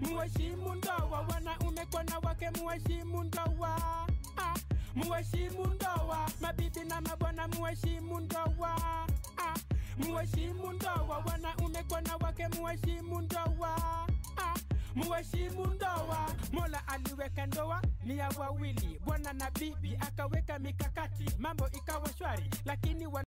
muheshimu ndoa, wanaume kwa wanawake muheshimu ndoa. Ah, muheshimu ndoa, mabibi na mabwana muheshimu ndoa. Ah, muheshimu ndoa, wanaume kwa wanawake muheshimu ndoa. Ah, muheshimu ndoa. Mola aliweka ndoa ni ya wawili, bwana na bibi, akaweka mikakati, mambo ikawa shwari, lakini wa